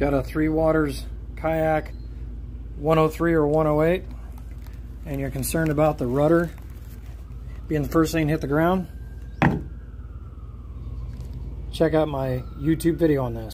got a Three Waters kayak 103 or 108 and you're concerned about the rudder being the first thing to hit the ground, check out my YouTube video on this.